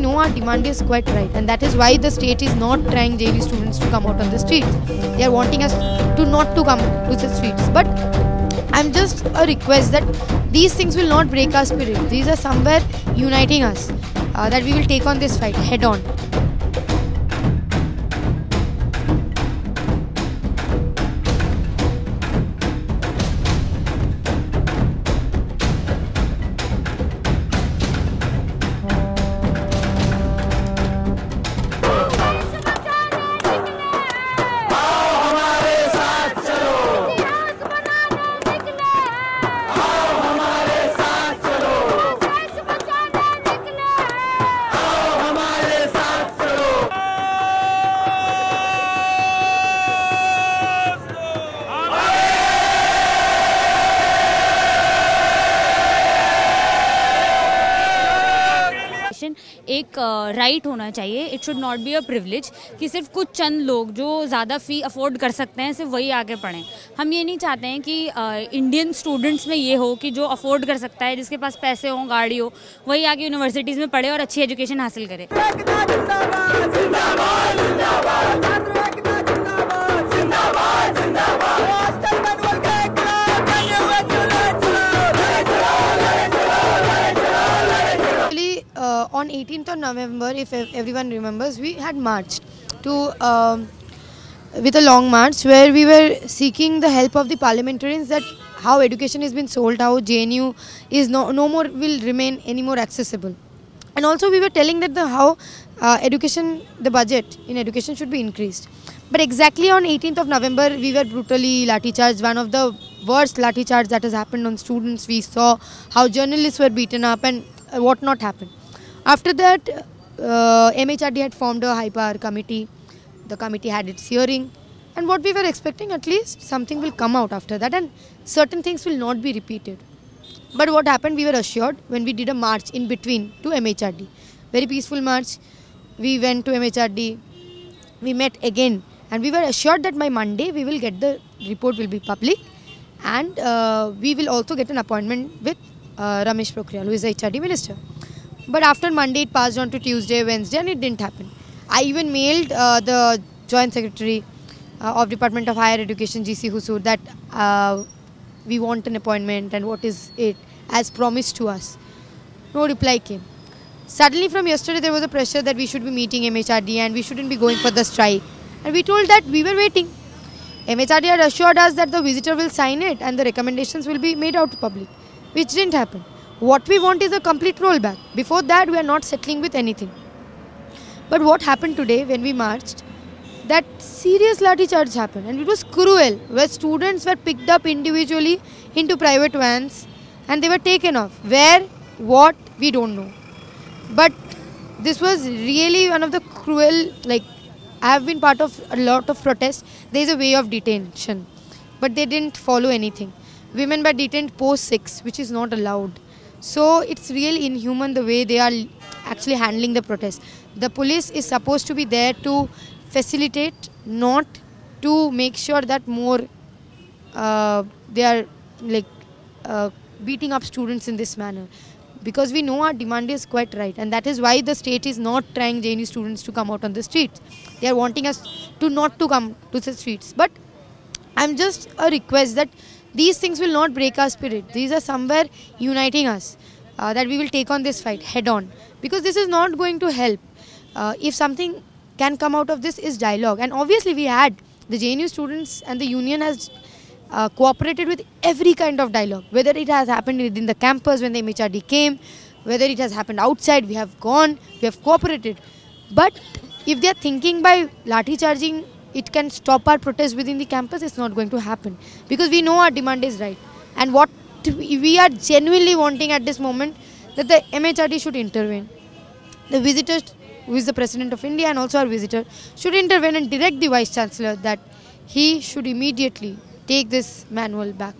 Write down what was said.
our demand is quite right, and that is why the state is not trying JNU students to come out on the streets. They are wanting us to not to come to the streets. But I'm just a request that these things will not break our spirit. These are somewhere uniting us. Uh, that we will take on this fight head on. एक right होना चाहिए। It should not be a privilege कि सिर्फ़ कुछ चंद लोग जो ज़्यादा फ़ी afford कर सकते हैं, सिर्फ़ वही आगे पढ़ें। हम ये नहीं चाहते हैं कि इंडियन स्टूडेंट्स में ये हो कि जो अफोर्ड कर सकता है, जिसके पास पैसे हों, गाड़ी हो, वही आगे यूनिवर्सिटीज़ में पढ़े और अच्छी एजुकेशन हासिल करे। On 18th of November, if everyone remembers, we had marched to um, with a long march where we were seeking the help of the parliamentarians that how education has been sold, how JNU is no, no more will remain any more accessible. And also we were telling that the how uh, education, the budget in education should be increased. But exactly on 18th of November, we were brutally lathi charged, one of the worst lathi charge that has happened on students. We saw how journalists were beaten up and uh, what not happened. After that, uh, MHRD had formed a high power committee. The committee had its hearing. And what we were expecting, at least something will come out after that, and certain things will not be repeated. But what happened, we were assured when we did a march in between to MHRD. Very peaceful march. We went to MHRD. We met again, and we were assured that by Monday we will get the report will be public, and uh, we will also get an appointment with uh, Ramesh Pokhriyal, who is the HRD minister. But after Monday, it passed on to Tuesday, Wednesday, and it didn't happen. I even mailed uh, the Joint Secretary uh, of Department of Higher Education, GC Hosur, that uh, we want an appointment and what is it as promised to us. No reply came. Suddenly from yesterday there was a pressure that we should be meeting MHRD and we shouldn't be going for the strike. And we told that we were waiting. MHRD had assured us that the visitor will sign it and the recommendations will be made out to public, which didn't happen. What we want is a complete rollback. Before that, we are not settling with anything. But what happened today when we marched, that serious lathi charge happened and it was cruel where students were picked up individually into private vans and they were taken off. Where, what, we don't know. But this was really one of the cruel, like I have been part of a lot of protests. There is a way of detention, but they didn't follow anything. Women were detained post 6, which is not allowed. So it's really inhuman the way they are actually handling the protest. The police is supposed to be there to facilitate, not to make sure that more uh, they are like uh, beating up students in this manner. Because we know our demand is quite right, and that is why the state is not trying JNU students to come out on the streets. They are wanting us to not to come to the streets. But I'm just a request that these things will not break our spirit. These are somewhere uniting us. Uh, that we will take on this fight head on. Because this is not going to help. Uh, if something can come out of this is dialogue. And obviously we had, the JNU students and the union has uh, cooperated with every kind of dialogue. Whether it has happened within the campus when the MHRD came, whether it has happened outside, we have gone, we have cooperated. But if they are thinking by lathi charging it can stop our protest within the campus, it's not going to happen. Because we know our demand is right. And what we are genuinely wanting at this moment, that the MHRD should intervene. The visitor, who is the President of India and also our visitor, should intervene and direct the Vice Chancellor that he should immediately take this manual back.